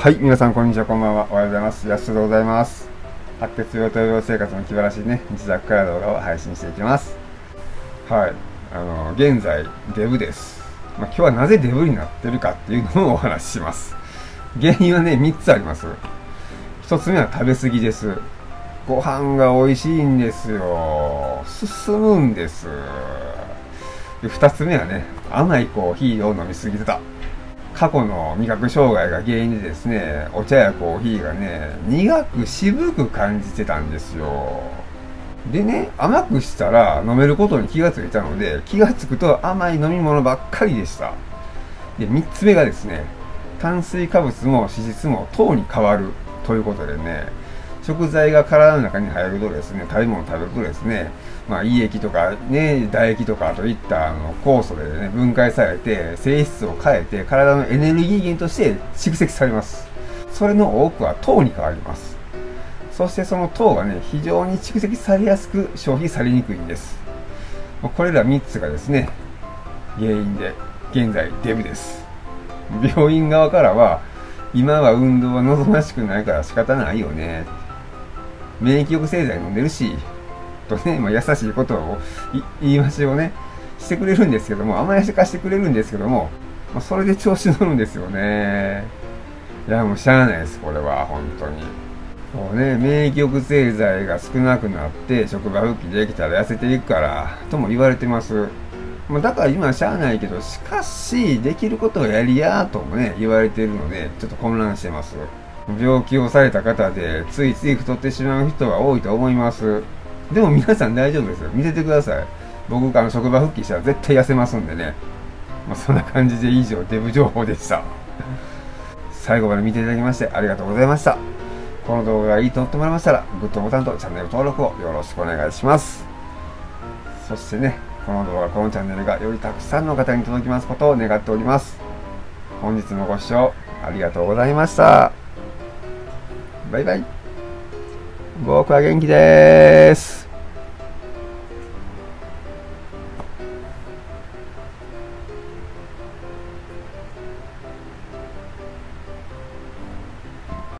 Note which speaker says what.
Speaker 1: はい、皆さんこんにちは、こんばんは。おはようございます。安田でございます。白血病と療生活の気晴らしいね、日雑から動画を配信していきます。はい、あの、現在、デブです。まあ、今日はなぜデブになってるかっていうのをお話しします。原因はね、3つあります。1つ目は食べ過ぎです。ご飯が美味しいんですよ。進むんです。で2つ目はね、甘いコーヒーを飲みすぎてた。過去の味覚障害が原因でですね、お茶やコーヒーがね、苦く渋く感じてたんですよ。でね、甘くしたら飲めることに気がついたので、気がつくと甘い飲み物ばっかりでした。で、3つ目がですね、炭水化物も脂質も糖に変わるということでね、食材が体の中に入るとですね、食べ物を食べるとですね、まあ、胃液とかね、唾液とかといったあの酵素でね、分解されて、性質を変えて、体のエネルギー源として蓄積されます。それの多くは糖に変わります。そしてその糖がね、非常に蓄積されやすく消費されにくいんです。これら3つがですね、原因で、現在デブです。病院側からは、今は運動は望ましくないから仕方ないよね。免疫抑制剤飲んでるし、とね、まあ、優しいことを言い回しをね、してくれるんですけども、甘やしかしてくれるんですけども、まあ、それで調子乗るんですよね。いや、もうしゃあないです、これは、本当に。そうね、免疫抑制剤が少なくなって職場復帰できたら痩せていくから、とも言われてます。まあ、だから今はしゃあないけど、しかし、できることをやりやともね、言われているので、ちょっと混乱してます。病気をされた方で、ついつい太ってしまう人は多いと思います。でも皆さん大丈夫ですよ。見ててください。僕あの職場復帰したら絶対痩せますんでね。まあ、そんな感じで以上デブ情報でした。最後まで見ていただきましてありがとうございました。この動画がいいと思ってもらいましたら、グッドボタンとチャンネル登録をよろしくお願いします。そしてね、この動画、このチャンネルがよりたくさんの方に届きますことを願っております。本日もご視聴ありがとうございました。バイバイ。僕は元気です。